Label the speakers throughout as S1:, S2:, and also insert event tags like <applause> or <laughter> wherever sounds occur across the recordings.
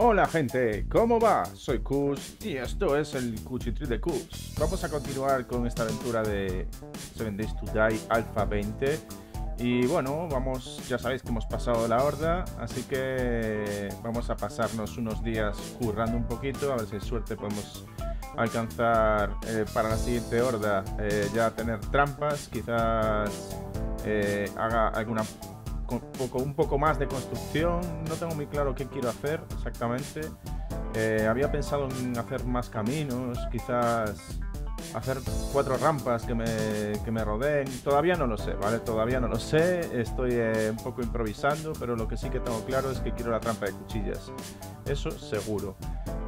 S1: Hola gente, ¿cómo va? Soy Kus y esto es el Cuchitril de Kus. Vamos a continuar con esta aventura de 7 Days to Die Alpha 20. Y bueno, vamos, ya sabéis que hemos pasado la horda, así que vamos a pasarnos unos días currando un poquito, a ver si hay suerte podemos alcanzar eh, para la siguiente horda eh, ya tener trampas, quizás eh, haga alguna un poco más de construcción. No tengo muy claro qué quiero hacer exactamente. había pensado en hacer más caminos, quizás hacer cuatro rampas que me, que me rodeen. Todavía no lo sé, ¿vale? Todavía no lo sé. Estoy un poco improvisando, pero lo que sí que tengo claro es que quiero la trampa de cuchillas. Eso seguro.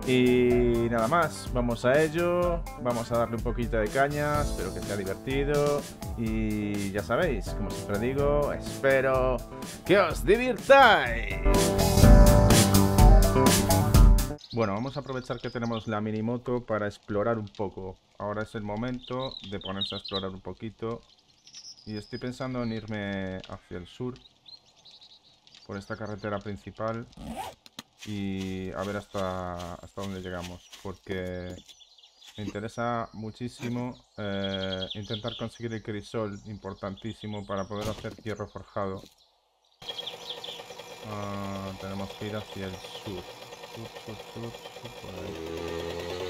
S1: Y nada más, vamos a ello, vamos a darle un poquito de caña, espero que sea divertido y ya sabéis, como siempre digo, espero que os divirtáis. Bueno, vamos a aprovechar que tenemos la minimoto para explorar un poco. Ahora es el momento de ponerse a explorar un poquito. Y estoy pensando en irme hacia el sur, por esta carretera principal y a ver hasta, hasta dónde llegamos, porque me interesa muchísimo eh, intentar conseguir el crisol, importantísimo para poder hacer hierro forjado. Ah, tenemos que ir hacia el sur. sur, sur, sur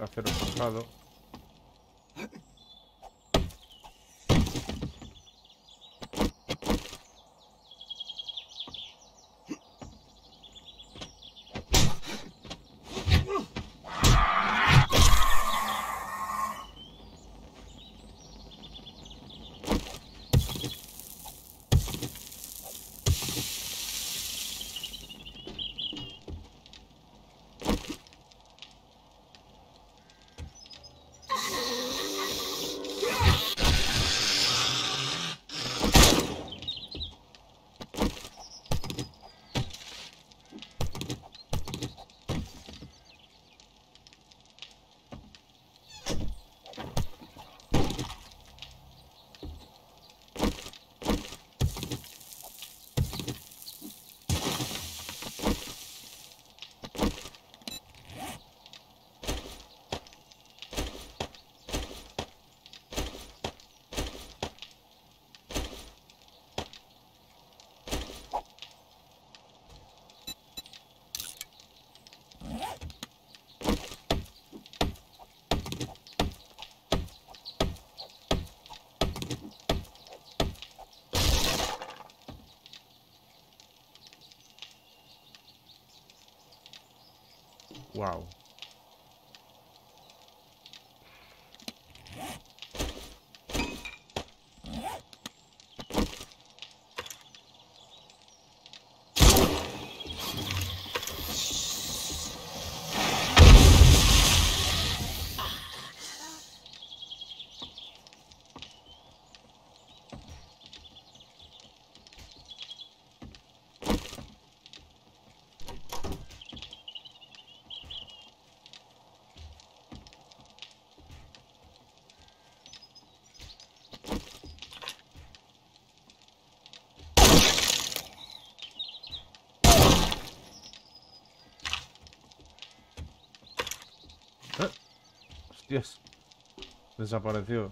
S1: acero forjado Wow. Hostias. Desapareció.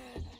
S1: Yeah. <laughs>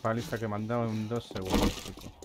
S1: paliza que me han dado en dos segundos, chico.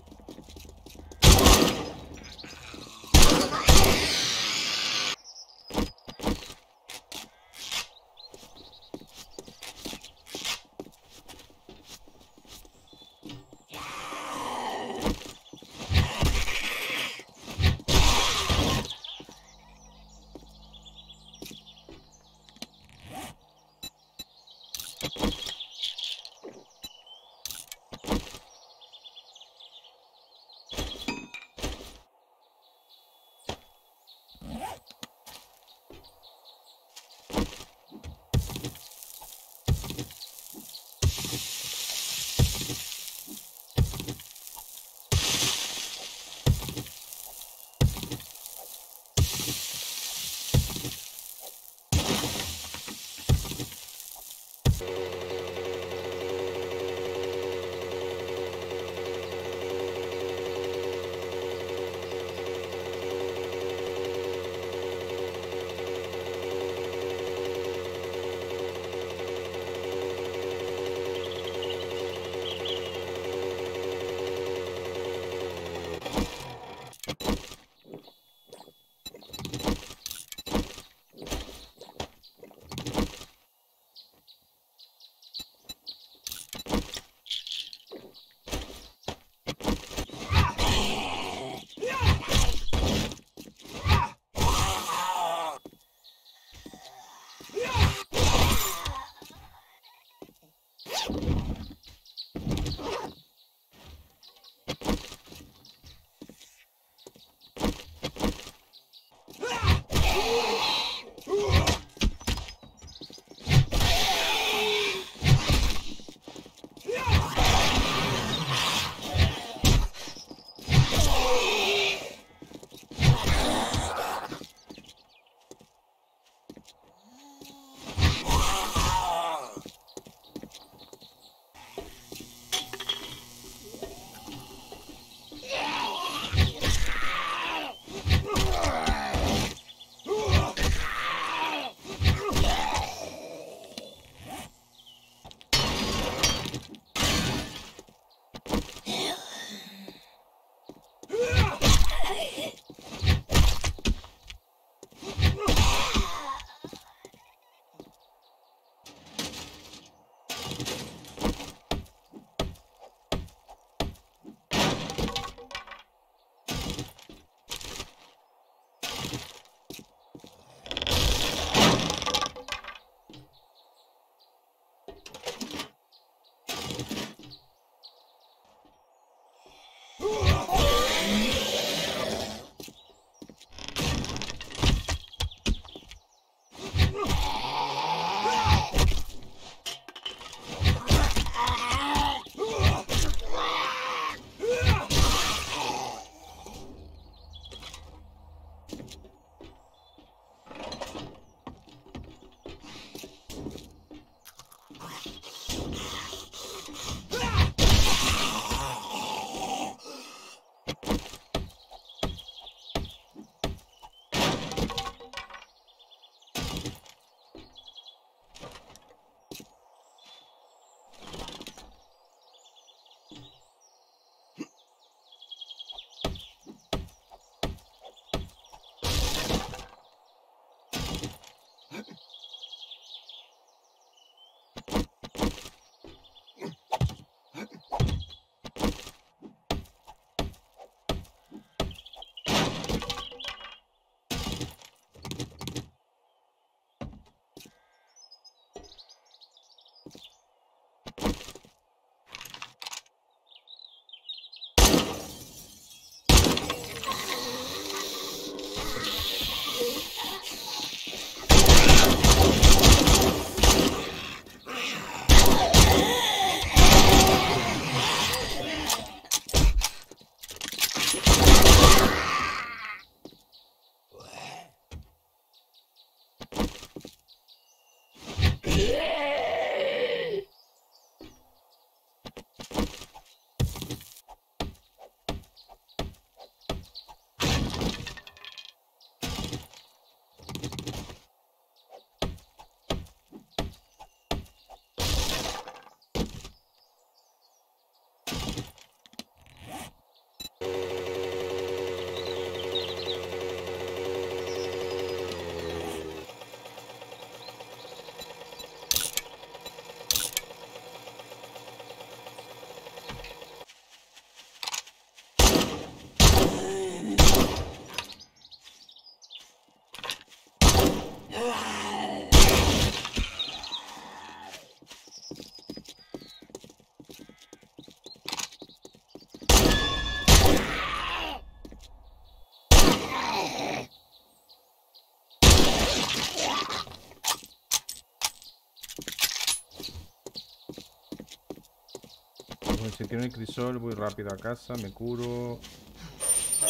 S1: Tiene crisol voy rápido a casa, me curo.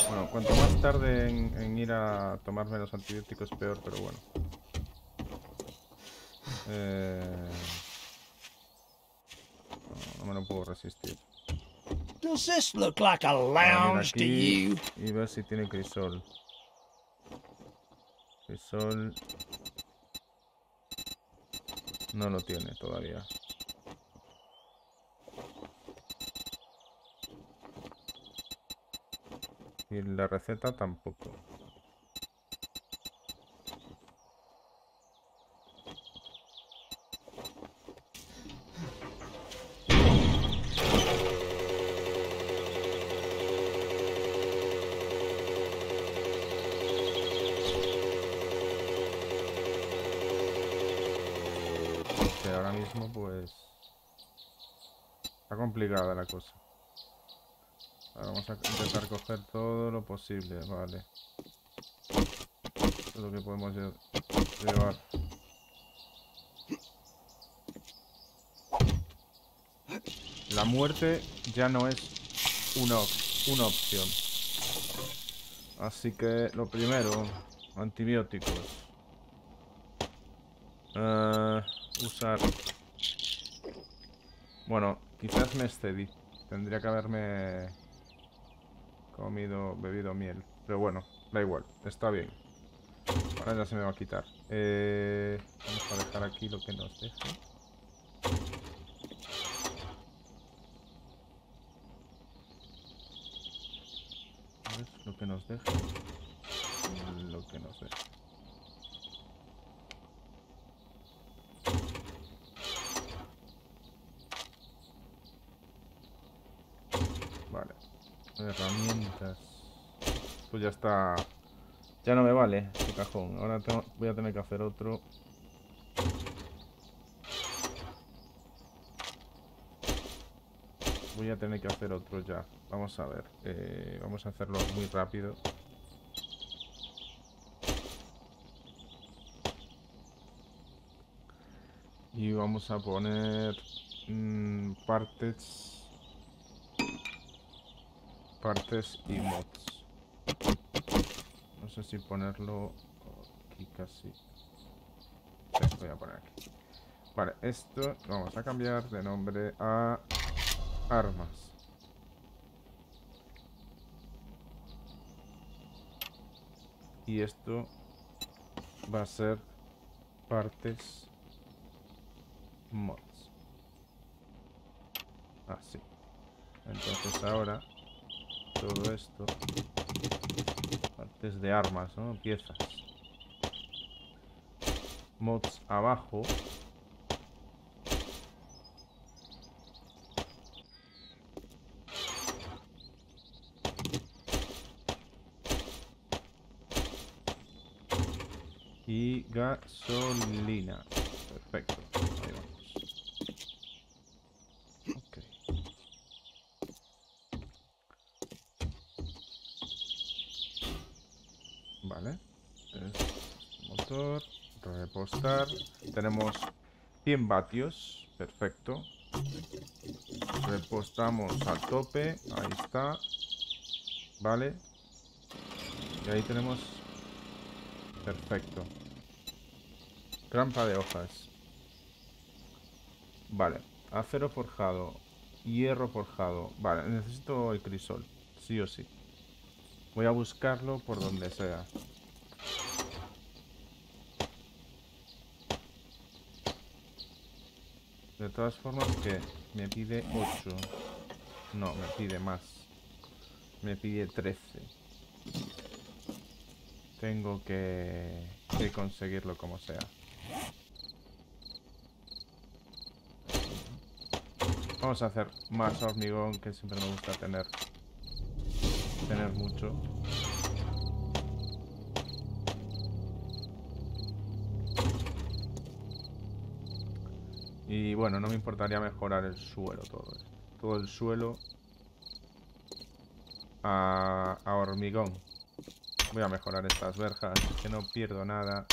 S1: Bueno, cuanto más tarde en, ir a tomarme los antibióticos peor, pero bueno. Eh... No, me lo puedo resistir.
S2: Does this look like a lounge to you?
S1: Y ver si tiene crisol. Crisol. No lo tiene todavía. Y la receta tampoco. ahora mismo pues está complicada la cosa vamos a intentar coger todo lo posible, vale. Todo lo que podemos llevar. La muerte ya no es una, una opción. Así que lo primero, antibióticos. Uh, usar... Bueno, quizás me excedí. Tendría que haberme comido, bebido miel. Pero bueno, da igual, está bien. Ahora ya se me va a quitar. Eh, vamos a dejar aquí lo que nos deje. Lo que nos deje. Lo que nos deje. Herramientas. Pues ya está. Ya no me vale el cajón. Ahora voy a tener que hacer otro. Voy a tener que hacer otro ya. Vamos a ver. Eh, vamos a hacerlo muy rápido. Y vamos a poner mm, partes partes y mods. No sé si ponerlo aquí casi. voy a poner aquí. Vale, esto vamos a cambiar de nombre a armas. Y esto va a ser partes mods. Así. Entonces ahora todo esto. Partes de armas, ¿no? Piezas. Mods abajo. Y gasolina. Perfecto. Tenemos 100 vatios. Perfecto. Repostamos al tope. Ahí está. Vale. Y ahí tenemos... Perfecto. Trampa de hojas. Vale. Acero forjado. Hierro forjado. Vale, necesito el crisol. Sí o sí. Voy a buscarlo por donde sea. De todas formas que me pide 8. No, me pide más. Me pide 13. Tengo que, que conseguirlo como sea. Vamos a hacer más hormigón, que siempre me gusta tener, tener mucho. Y bueno, no me importaría mejorar el suelo todo Todo el suelo a, hormigón. Voy a mejorar estas verjas, que no pierdo nada.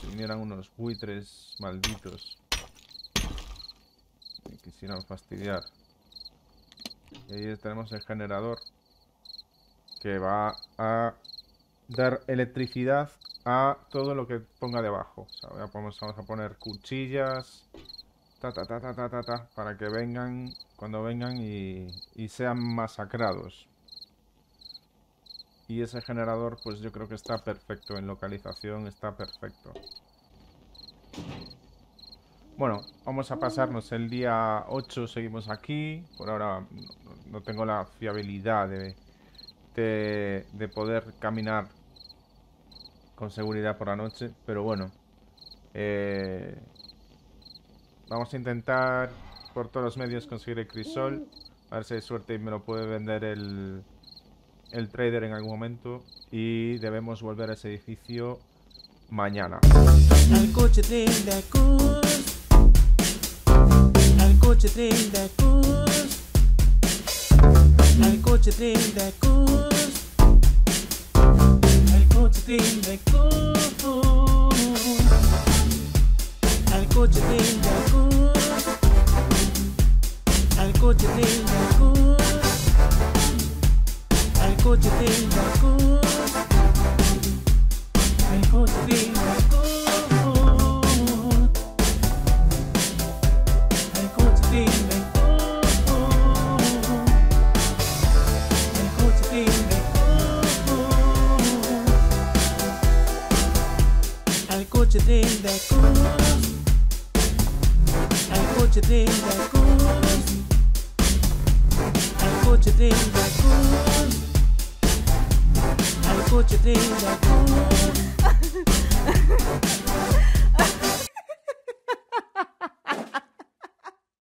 S1: Si vinieran unos buitres malditos. Me quisieran fastidiar. Y ahí tenemos el generador que va a dar electricidad a todo lo que ponga debajo. Vamos a poner cuchillas, ta, ta, ta, ta, ta, ta, ta, para que vengan, cuando vengan y, y sean masacrados. Y ese generador, pues yo creo que está perfecto en localización, está perfecto. Bueno, vamos a pasarnos el día 8, seguimos aquí. Por ahora no tengo la fiabilidad de, de, poder caminar con seguridad por la noche, pero bueno. Eh, vamos a intentar por todos los medios conseguir el crisol. A ver si hay suerte y me lo puede vender el, el trader en algún momento. Y debemos volver a ese edificio mañana. Al coche de. Al coche de de. Al coche de